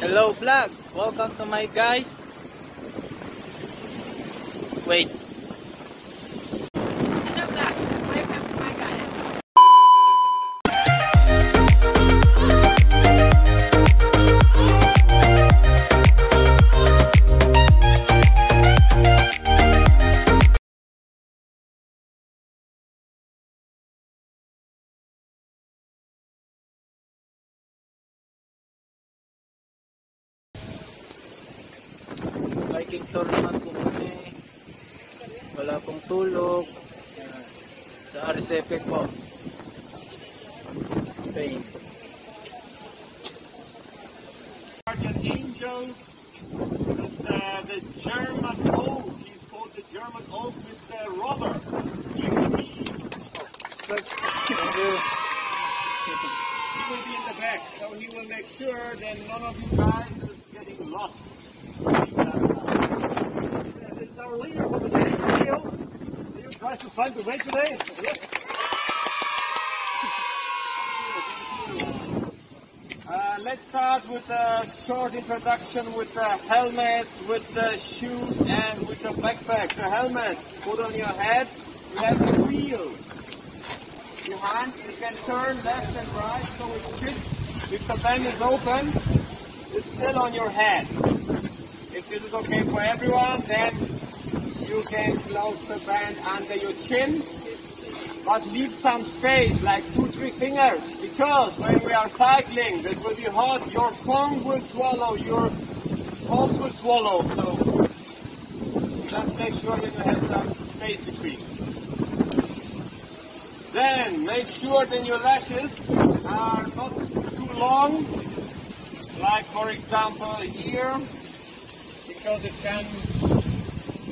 Hello vlog! Welcome to my guys. Wait. Biking tour naman po kami. Wala pong tulog. Sa Arrecife po. Spain. Guardian Angel. This, uh, the German oak. He's called the German oak, Mr. Robert. He will be, Thank you. he will be in the back, so he will make sure that none of you guys is getting lost. Our leader for the day. Leo. Leo tries to find the way today. Uh, let's start with a short introduction with the helmets, with the shoes, and with the backpack. The helmet, put on your head. You have a wheel. Your hand, you can turn left and right so it fits. If the band is open, it's still on your head. If this is okay for everyone, then you can close the band under your chin but leave some space, like two, three fingers, because when we are cycling, this will be hot, your tongue will swallow, your mouth will swallow, so just make sure that you have some space between. Then make sure that your lashes are not too long, like for example here, because it can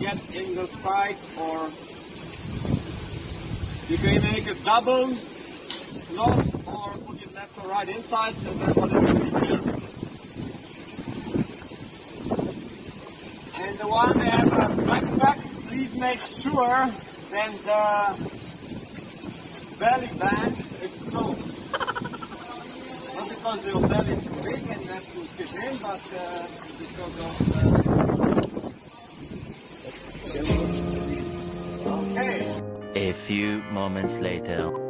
get in the spikes or you can make a double knot or put it left or right inside and then whatever you feel. And the one that has a backpack, please make sure that the belly band is closed. Not because your belly is big and you have to fit in, but uh, because of few moments later.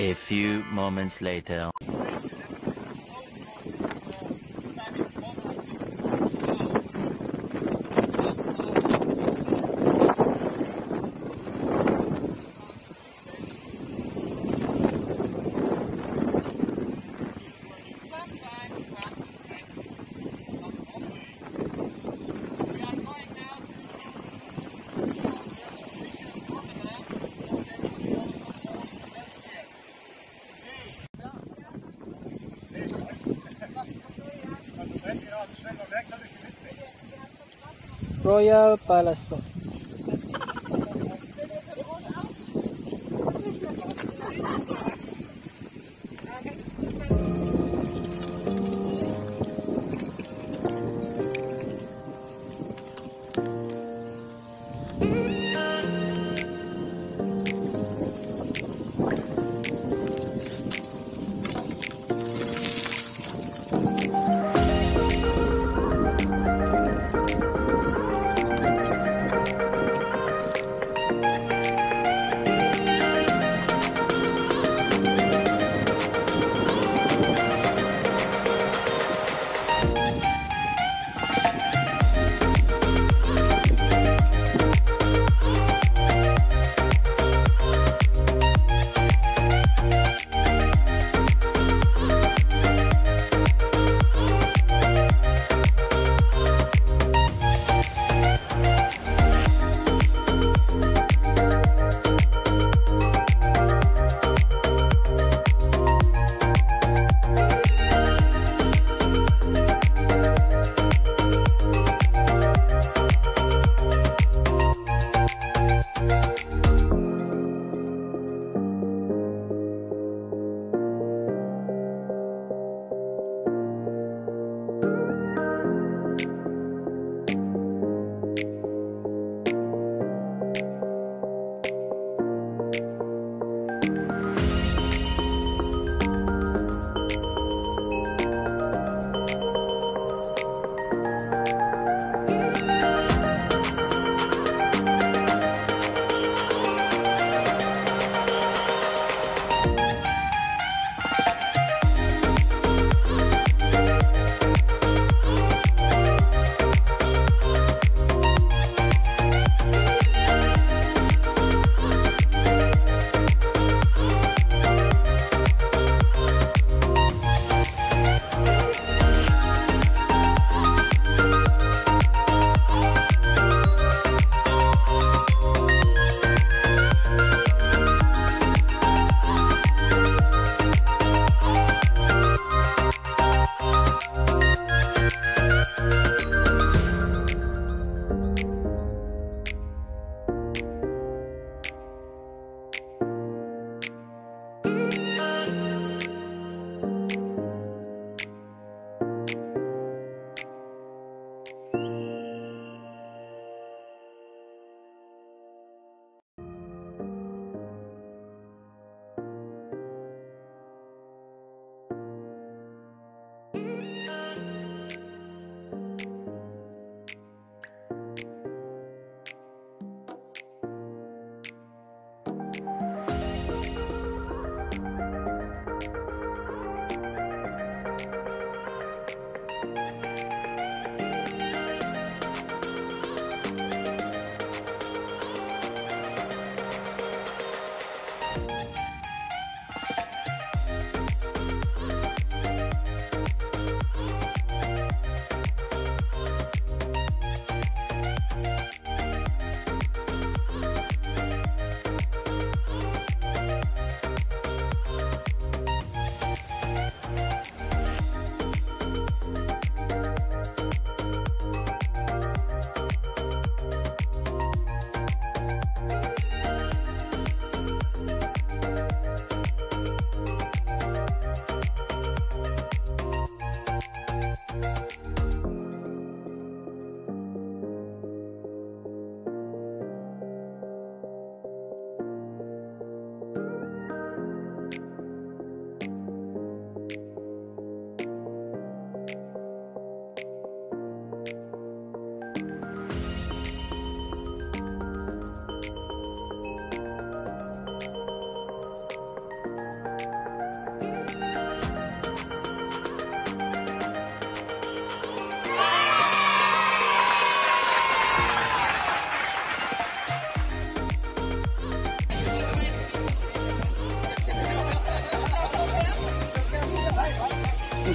A few moments later. Royal Palazzo.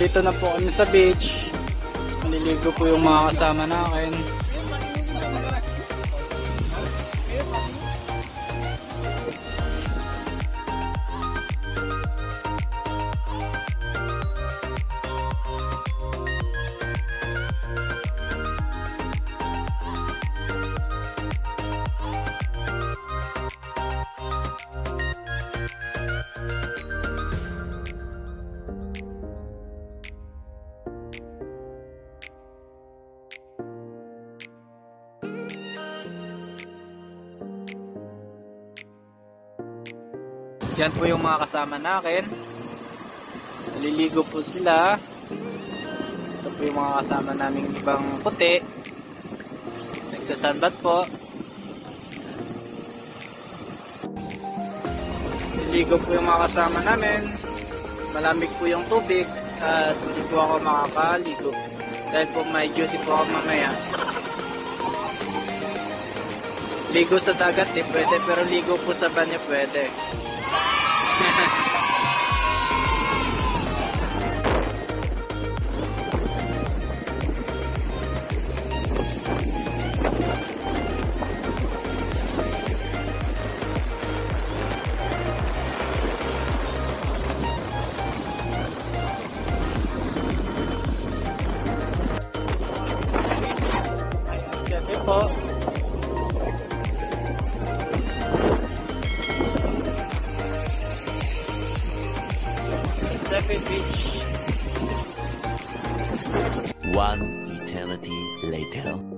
Dito na po kami sa beach. Maliligo po yung mga kasama nakin. Yan po yung mga kasama nakin. Naliligo po sila. Ito po yung mga kasama naming ibang puti. Nagsasanbat po. Naliligo po yung mga kasama namin. Malamig po yung tubig at hindi po ako makakaligo. Dahil po may duty po ako mamaya. Ligo sa dagat di pwede pero ligo po sa banyo pwede. One eternity later.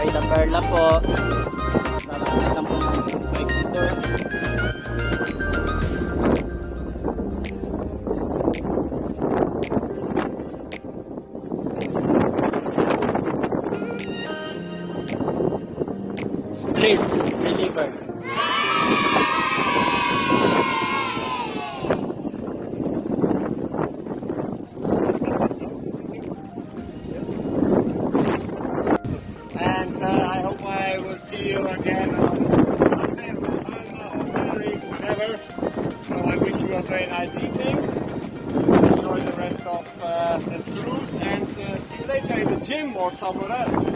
Ay, La Perla po. Salamat sa mga dito. I wish you a very nice evening. Enjoy the rest of uh, this cruise and uh, see you later in the gym or somewhere else.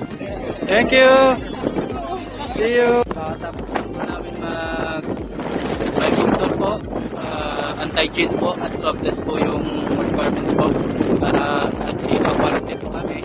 Thank you! See you! Lang po namin mag biking tour po. Uh, anti-cheat po at swab test po yung requirements po para at i-quarantine po kami.